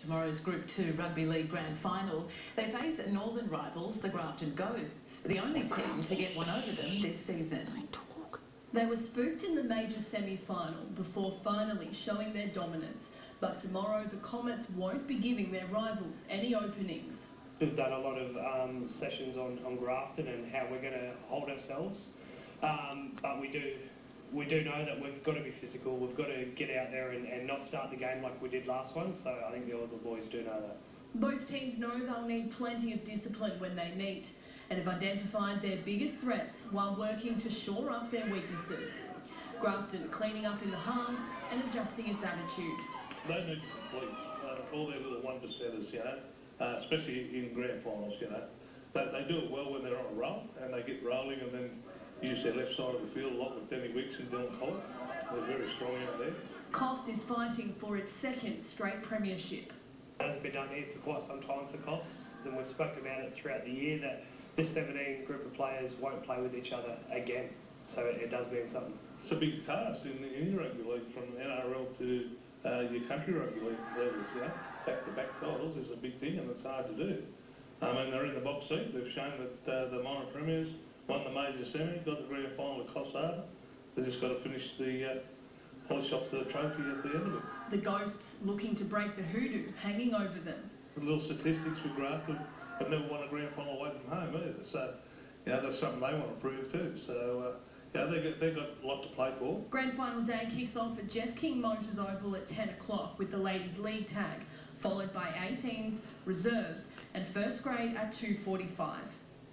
Tomorrow's Group 2 Rugby League Grand Final. They face northern rivals, the Grafton Ghosts, the only team to get one over them this season. They were spooked in the major semi-final before finally showing their dominance. But tomorrow the Comets won't be giving their rivals any openings. We've done a lot of um, sessions on, on Grafton and how we're going to hold ourselves. Um, but we do we do know that we've got to be physical. We've got to get out there and, and not start the game like we did last one. So I think the the boys do know that. Both teams know they'll need plenty of discipline when they meet and have identified their biggest threats while working to shore up their weaknesses. Grafton cleaning up in the halves and adjusting its attitude. They need to complete uh, all their little one percenters, you know, uh, especially in grand finals, you know. They, they do it well when they're on a roll and they get rolling and then use their left side of the field a lot with Danny Weeks and Dylan Collett. They're very strong out there. Coffs is fighting for its second straight premiership. It hasn't been done here for quite some time for Coffs, and we've spoken about it throughout the year that this 17 group of players won't play with each other again. So it, it does mean something. It's a big task in, in rugby league from NRL to uh, your country rugby league levels, you know. Back-to-back titles is a big thing and it's hard to do. I mean, they're in the box seat. They've shown that uh, the minor premiers won the major semi, got the grand final at Harbour. They just got to finish the uh, polish off the trophy at the end of it. The Ghosts looking to break the hoodoo hanging over them. The little statistics for Grafton have never won a grand final away from home either. So, you know, that's something they want to prove too. So, uh, yeah, they got, they got a lot to play for. Grand final day kicks off at Geoff King Motors Oval at 10 o'clock with the ladies league tag, followed by 18s, reserves and first grade at 2.45.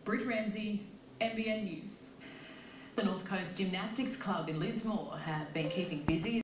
Britt Ramsey, NBN News. The North Coast Gymnastics Club in Lismore have been keeping busy